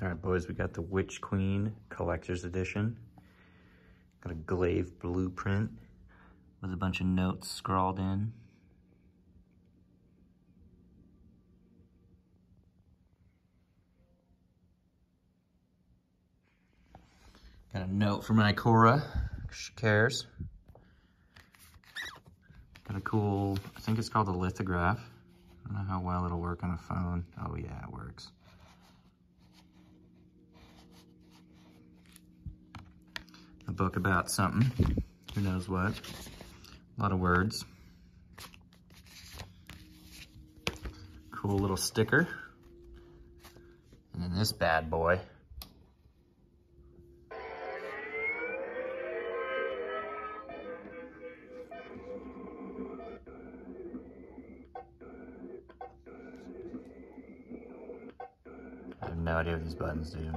All right, boys, we got the Witch Queen Collector's Edition. Got a glaive blueprint with a bunch of notes scrawled in. Got a note from Ikora, she cares. Got a cool, I think it's called a lithograph. I don't know how well it'll work on a phone. Oh yeah, it works. A book about something, who knows what. A lot of words. Cool little sticker. And then this bad boy. I have no idea what these buttons do.